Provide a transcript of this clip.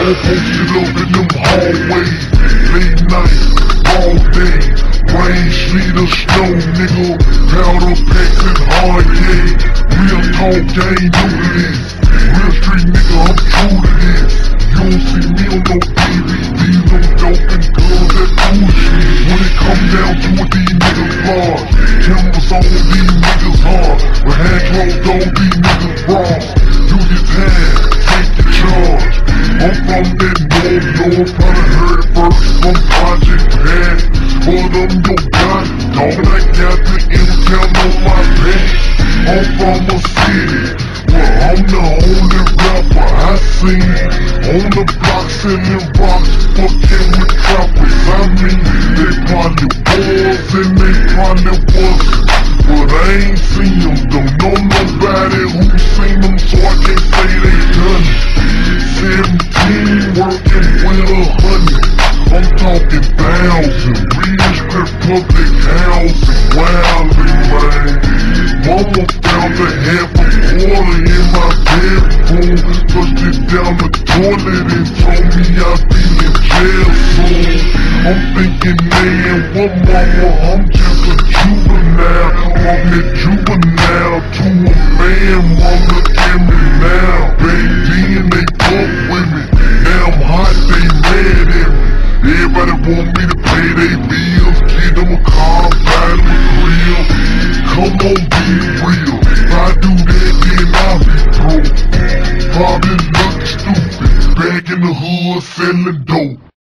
me. I was posted up in them hallways, late night, all day. Rain, sleet, or snow, nigga. Powder packs and hard, yeah. Real talk, I ain't new to this. Real street nigga, I'm true to this. You don't see me on no DVD, no dope and girls that bullshit. When it come down to it, these niggas large. Cameras on these niggas hard. But hand closed on these niggas wrong. Probably heard it first from Project Pat. But I'm your god, dog, and I got the intel on my back. I'm from a city, well, I'm the only rapper I seen. On the blocks block, selling rocks, fucking with trappers. I mean, they probably was and they probably wasn't. But I ain't seen them, don't know nobody who seen them, so I can't say they done it. Seventeen working thousand. Reach Republic housing, wildly, man. Mama found a half a quarter in my bedroom. Flushed it down the toilet and told me I'd be in jail soon. I'm thinking, man, what mama? I'm just a. be real. If I do that, then I'll be broke. Probably look stupid. Back in the hood, selling